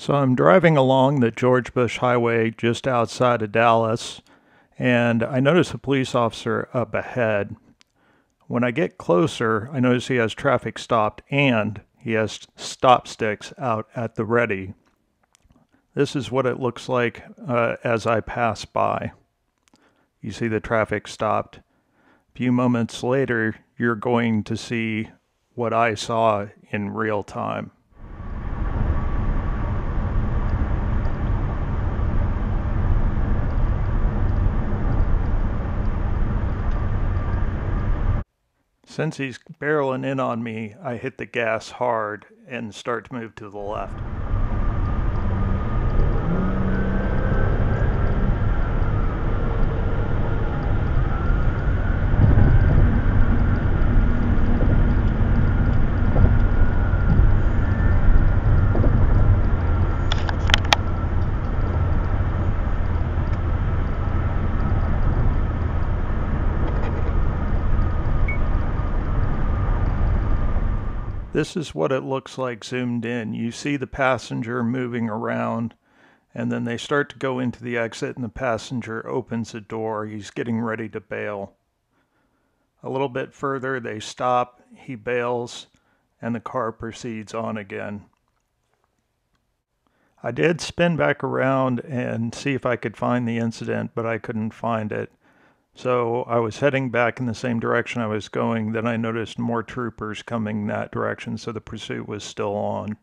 So I'm driving along the George Bush Highway just outside of Dallas, and I notice a police officer up ahead. When I get closer, I notice he has traffic stopped and he has stop sticks out at the ready. This is what it looks like uh, as I pass by. You see the traffic stopped. A few moments later, you're going to see what I saw in real time. Since he's barreling in on me, I hit the gas hard and start to move to the left. This is what it looks like zoomed in. You see the passenger moving around, and then they start to go into the exit, and the passenger opens the door. He's getting ready to bail. A little bit further, they stop, he bails, and the car proceeds on again. I did spin back around and see if I could find the incident, but I couldn't find it. So I was heading back in the same direction I was going. Then I noticed more troopers coming that direction, so the pursuit was still on.